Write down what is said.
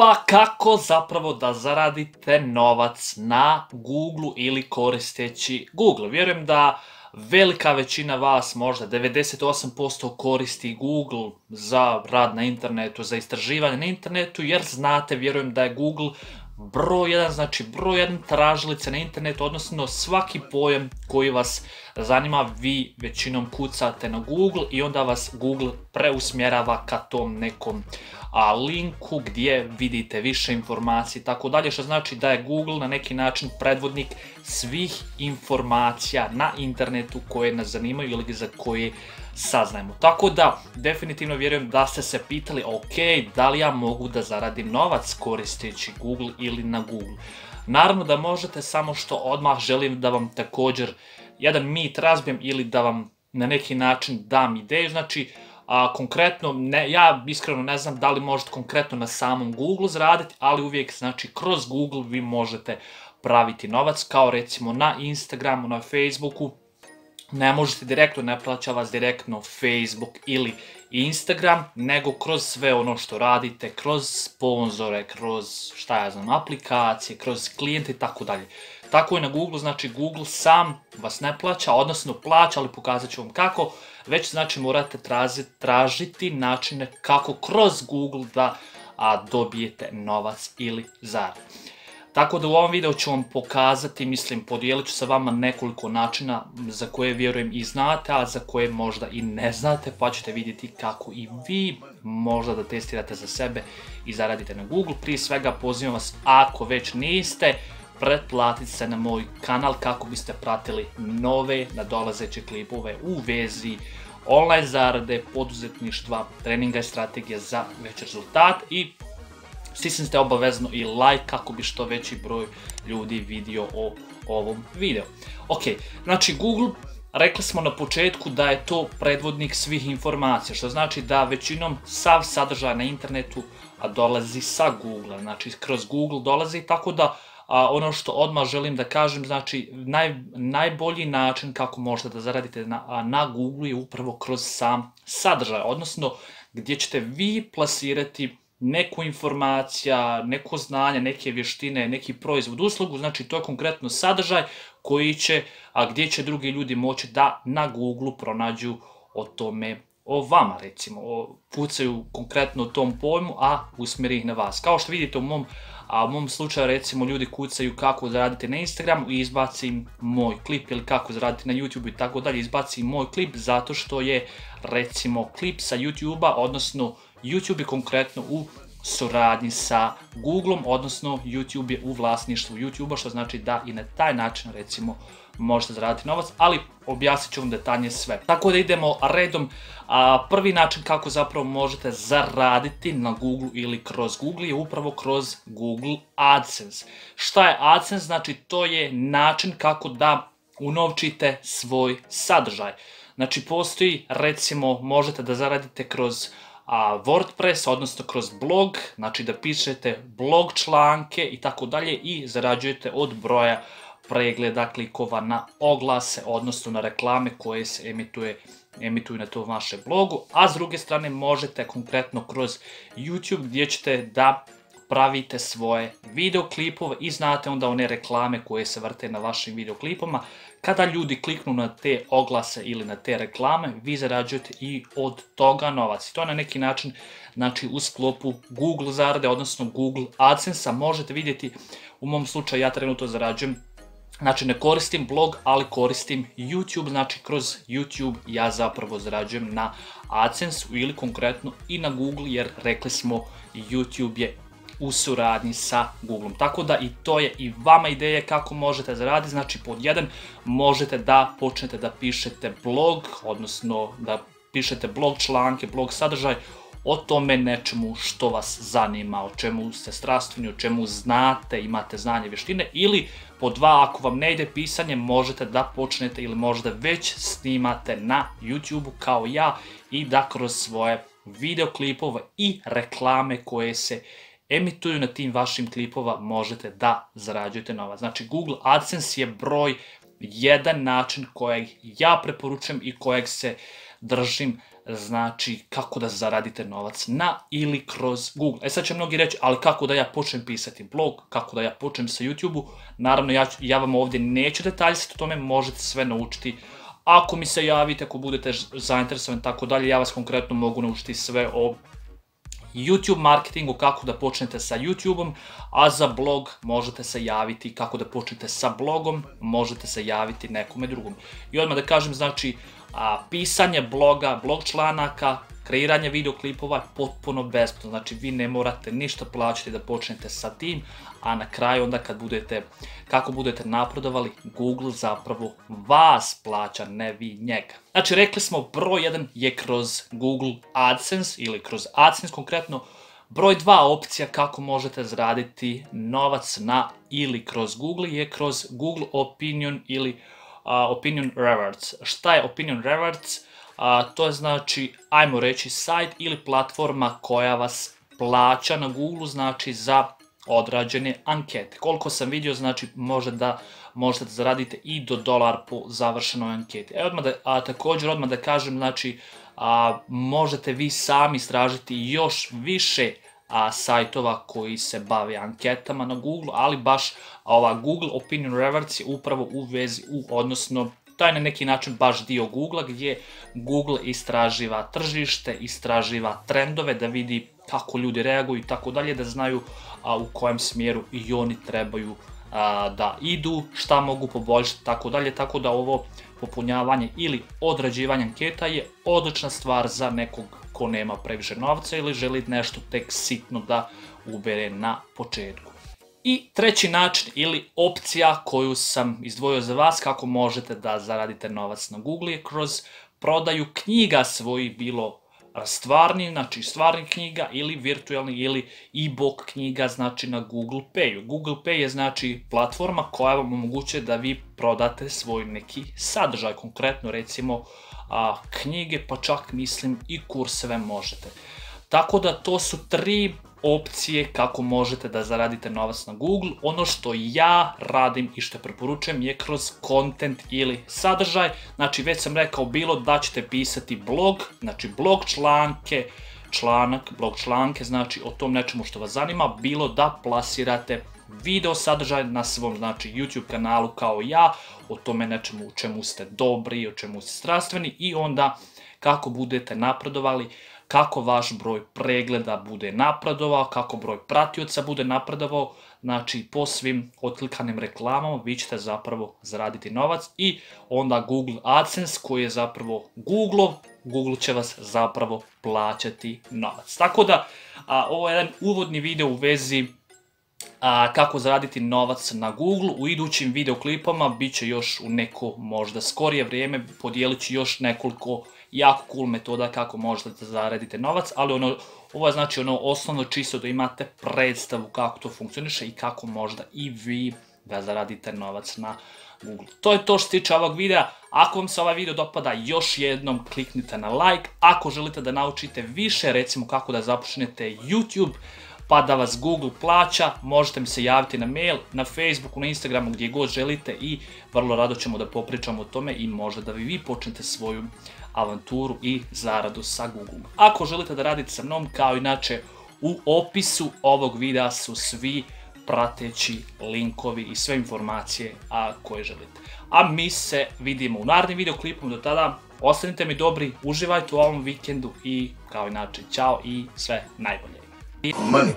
Pa kako zapravo da zaradite novac na Google ili koristeći Google? Vjerujem da velika većina vas, možda 98% koristi Google za rad na internetu, za istraživanje na internetu, jer znate, vjerujem da je Google broj jedan, znači broj jedan tražilice na internetu, odnosno svaki pojam koji vas zanima, vi većinom kucate na Google i onda vas Google preusmjerava ka tom nekom a, linku gdje vidite više informacije tako dalje, što znači da je Google na neki način predvodnik svih informacija na internetu koje nas zanimaju ili za koje saznajemo. Tako da, definitivno vjerujem da ste se pitali, ok, da li ja mogu da zaradim novac koristeći Google ili na Google. Naravno da možete, samo što odmah želim da vam također jedan mit razbijem ili da vam na neki način dam ideju. Znači, a, konkretno, ne, ja iskreno ne znam da li možete konkretno na samom Google zaraditi, ali uvijek, znači, kroz Google vi možete praviti novac, kao recimo na Instagramu, na Facebooku, ne možete direktno, ne plaća vas direktno Facebook ili Instagram, nego kroz sve ono što radite, kroz sponzore, kroz šta ja znam, aplikacije, kroz klijente i tako dalje. Tako je na Google, znači Google sam vas ne plaća, odnosno plaća, ali pokazat ću vam kako, već znači morate tražiti, tražiti načine kako kroz Google da dobijete novac ili zarad. Tako da u ovom videu ću vam pokazati, mislim, podijelit ću sa vama nekoliko načina za koje vjerujem i znate, a za koje možda i ne znate, pa ćete vidjeti kako i vi možda da testirate za sebe i zaradite na Google. Prije svega pozivam vas, ako već niste, pretplatiti se na moj kanal kako biste pratili nove nadolazeće klipove u vezi online zarade, poduzetništva, treninga i strategije za već rezultat i stisnite obavezno i like kako bi što veći broj ljudi vidio o ovom videu. Ok, znači Google, rekli smo na početku da je to predvodnik svih informacija, što znači da većinom sav sadržaj na internetu dolazi sa Google, znači kroz Google dolazi, tako da ono što odmah želim da kažem, znači naj, najbolji način kako možete da zaradite na, na Google je upravo kroz sam sadržaj, odnosno gdje ćete vi plasirati neku informacija, neko znanje, neke vještine, neki proizvod, uslugu, znači to je konkretno sadržaj koji će, a gdje će drugi ljudi moći da na Google pronađu o tome o vama recimo, o, pucaju konkretno o tom pojmu, a usmjeri ih na vas. Kao što vidite u mom, a u mom slučaju recimo ljudi kucaju kako zaraditi na Instagramu i izbacim moj klip ili kako zaraditi na YouTube i tako dalje, izbacim moj klip zato što je recimo klip sa YouTube-a, odnosno YouTube je konkretno u suradnji sa Googleom, odnosno YouTube je u vlasništvu YouTube-a, što znači da i na taj način recimo možete zaraditi novac, ali objasnit ću vam detaljnije sve. Tako da idemo redom. Prvi način kako zapravo možete zaraditi na Google ili kroz Google je upravo kroz Google AdSense. Šta je AdSense? Znači to je način kako da unovčite svoj sadržaj. Znači postoji recimo možete da zaradite kroz a WordPress, odnosno kroz blog, znači da pišete blog članke i tako dalje i zarađujete od broja pregleda klikova na oglase, odnosno na reklame koje se emituje emituju na tom vašem blogu, a s druge strane možete konkretno kroz YouTube gdje ćete da pravite svoje videoklipove i znate onda one reklame koje se vrte na vašim videoklipama. Kada ljudi kliknu na te oglase ili na te reklame, vi zarađujete i od toga novac. I to na neki način, znači u sklopu Google zarade, odnosno Google AdSense-a možete vidjeti, u mom slučaju ja trenutno zarađujem Znači ne koristim blog, ali koristim YouTube, znači kroz YouTube ja zapravo zarađujem na AdSense ili konkretno i na Google jer rekli smo YouTube je u suradnji sa Googlom. Tako da i to je i vama ideja kako možete zaraditi. Znači pod jedan možete da počnete da pišete blog, odnosno da pišete blog članke, blog sadržaj o tome nečemu što vas zanima, o čemu ste strastveni, o čemu znate, imate znanje, vještine ili po dva, ako vam ne ide pisanje, možete da počnete ili možda već snimate na YouTube kao ja i da kroz svoje videoklipove i reklame koje se emituju na tim vašim klipova možete da zarađujete novac. Znači Google AdSense je broj jedan način kojeg ja preporučujem i kojeg se držim znači kako da zaradite novac na ili kroz Google. E sad će mnogi reći, ali kako da ja počnem pisati blog, kako da ja počnem sa YouTube-u, naravno ja, ja vam ovdje neću detaljiti o tome, možete sve naučiti ako mi se javite, ako budete zainteresovani tako dalje, ja vas konkretno mogu naučiti sve o YouTube marketingu, kako da počnete sa YouTubeom, a za blog možete se javiti kako da počnete sa blogom, možete se javiti nekome drugom. I odmah da kažem, znači, pisanje bloga, blog članaka, kreiranje videoklipova je potpuno besplatno, znači vi ne morate ništa plaćati da počnete sa tim, a na kraju onda kad budete, kako budete napredovali, Google zapravo vas plaća, ne vi njega. Znači rekli smo broj 1 je kroz Google AdSense ili kroz AdSense konkretno, Broj dva opcija kako možete zaraditi novac na ili kroz Google je kroz Google Opinion ili Opinion Rewards. Šta je Opinion Rewards? to je znači, ajmo reći, sajt ili platforma koja vas plaća na Google, znači za odrađene ankete. Koliko sam vidio, znači može da možete da zaradite i do dolar po završenoj anketi. E, odmah a također odmah da kažem, znači možete vi sami istražiti još više sajtova koji se bave anketama na Google, ali baš ova Google Opinion Rewards je upravo u vezi, u, odnosno to je na neki način baš dio Google gdje Google istraživa tržište, istraživa trendove da vidi kako ljudi reaguju i tako dalje, da znaju u kojem smjeru i oni trebaju da idu, šta mogu poboljšati, tako dalje, tako da ovo popunjavanje ili odrađivanje anketa je odlična stvar za nekog ko nema previše novca ili želi nešto tek sitno da ubere na početku. I treći način ili opcija koju sam izdvojio za vas kako možete da zaradite novac na Google je kroz prodaju knjiga svojih bilo stvarni, znači stvarnih knjiga ili virtualni ili e-book knjiga znači na Google Payu. Google Pay je znači platforma koja vam omogućuje da vi prodate svoj neki sadržaj, konkretno recimo knjige pa čak mislim i kurseve možete. Tako da to su tri opcije kako možete da zaradite novac na Google. Ono što ja radim i što preporučujem je kroz content ili sadržaj. Znači već sam rekao bilo da ćete pisati blog, znači blog članke, članak, blog članke, znači o tom nečemu što vas zanima, bilo da plasirate video sadržaj na svom znači YouTube kanalu kao ja, o tome nečemu u čemu ste dobri, o čemu ste strastveni i onda kako budete napredovali, kako vaš broj pregleda bude napredovao, kako broj pratioca bude napredovao, znači po svim otklikanim reklamama vi ćete zapravo zaraditi novac i onda Google AdSense koji je zapravo Google, Google će vas zapravo plaćati novac. Tako da ovo je jedan uvodni video u vezi kako zaraditi novac na Google. U idućim videoklipama bit će još u neko možda skorije vrijeme, podijelit ću još nekoliko jako cool metoda kako možete zaraditi novac, ali ono, ovo je znači ono osnovno čisto da imate predstavu kako to funkcioniše i kako možda i vi da zaradite novac na Google. To je to što se tiče ovog videa. Ako vam se ovaj video dopada, još jednom kliknite na like. Ako želite da naučite više, recimo kako da započnete YouTube, pa da vas Google plaća, možete mi se javiti na mail, na Facebooku, na Instagramu, gdje god želite i vrlo rado ćemo da popričamo o tome i možda da vi počnete svoju avanturu i zaradu sa Google. Ako želite da radite sa mnom, kao inače u opisu ovog videa su svi prateći linkovi i sve informacije a, koje želite. A mi se vidimo u narednim videoklipom, do tada ostanite mi dobri, uživajte u ovom vikendu i kao inače, čao i sve najbolje. Money.